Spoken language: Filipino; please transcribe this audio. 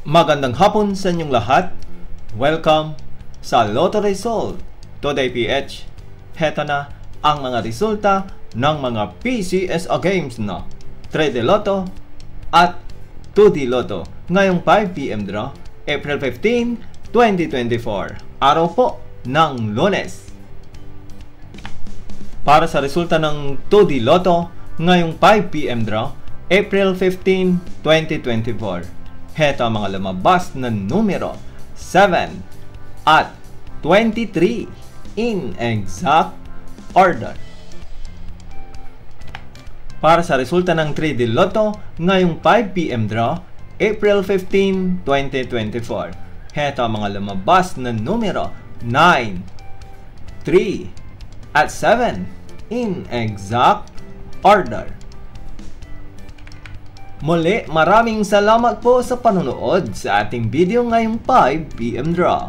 Magandang hapon sa inyong lahat. Welcome sa Lotto Result. Today PH, heto na ang mga resulta ng mga PCSO games na 3D Lotto at 2D Lotto ngayong 5pm draw, April 15, 2024. Araw po ng lunes. Para sa resulta ng 2D Lotto ngayong 5pm draw, April 15, 2024. Heto ang mga lumabas na numero 7 at 23 in exact order. Para sa resulta ng 3D Lotto ngayong 5pm draw, April 15, 2024. Heto ang mga lumabas na numero 9, 3, at 7 in exact order. Muli, maraming salamat po sa panonood sa ating video ngayong 5pm draw.